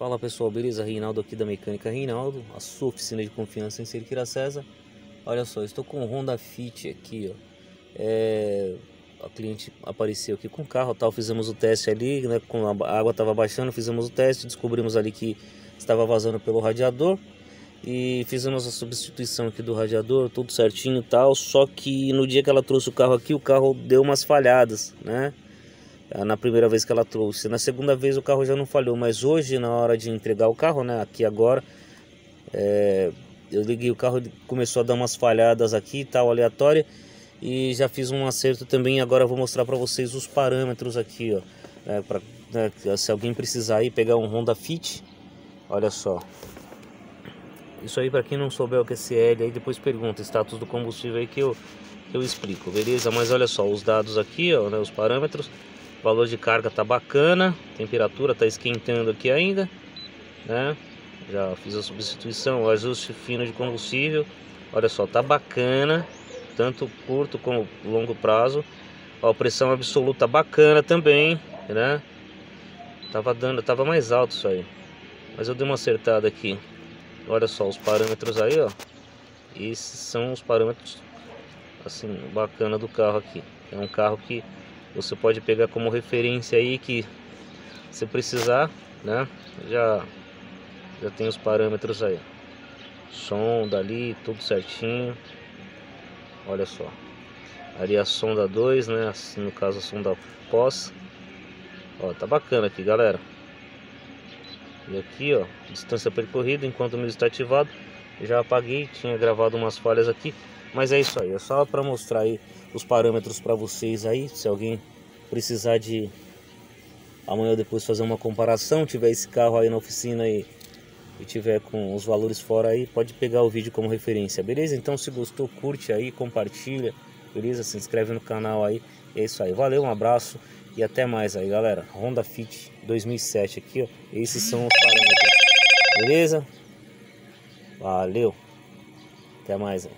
Fala pessoal, beleza? Reinaldo aqui da Mecânica Reinaldo, a sua oficina de confiança em Cerqueira César. Olha só, estou com o Honda Fit aqui, ó. É, a cliente apareceu aqui com o carro, tal, fizemos o teste ali, né? Com a água estava baixando, fizemos o teste, descobrimos ali que estava vazando pelo radiador e fizemos a substituição aqui do radiador, tudo certinho, tal. Só que no dia que ela trouxe o carro aqui, o carro deu umas falhadas, né? Ah, na primeira vez que ela trouxe. Na segunda vez o carro já não falhou, mas hoje na hora de entregar o carro, né, aqui agora, é, eu liguei o carro, começou a dar umas falhadas aqui, tal, aleatória, e já fiz um acerto também. Agora vou mostrar para vocês os parâmetros aqui, ó, é, pra, né, se alguém precisar aí pegar um Honda Fit, olha só. Isso aí para quem não souber o que é CL, aí depois pergunta status do combustível aí que eu eu explico, beleza? Mas olha só, os dados aqui, ó, né, os parâmetros valor de carga tá bacana, temperatura tá esquentando aqui ainda, né? Já fiz a substituição, o ajuste fino de combustível. Olha só, tá bacana, tanto curto como longo prazo. Ó, pressão absoluta bacana também, né? Tava dando, tava mais alto isso aí. Mas eu dei uma acertada aqui. Olha só os parâmetros aí, ó. Esses são os parâmetros assim bacana do carro aqui. É um carro que você pode pegar como referência aí que se precisar, né? Já já tem os parâmetros aí. Sonda ali, tudo certinho. Olha só. Ali a sonda 2, né? No caso a sonda pós. Ó, tá bacana aqui, galera. E aqui, ó, distância percorrida enquanto o meu está ativado. Já apaguei, tinha gravado umas falhas aqui. Mas é isso aí, é só para mostrar aí os parâmetros para vocês aí, se alguém precisar de amanhã ou depois fazer uma comparação, tiver esse carro aí na oficina e, e tiver com os valores fora aí, pode pegar o vídeo como referência, beleza? Então se gostou, curte aí, compartilha, beleza? Se inscreve no canal aí, é isso aí. Valeu, um abraço e até mais aí, galera. Honda Fit 2007 aqui, ó. Esses são os parâmetros, beleza? Valeu. Até mais.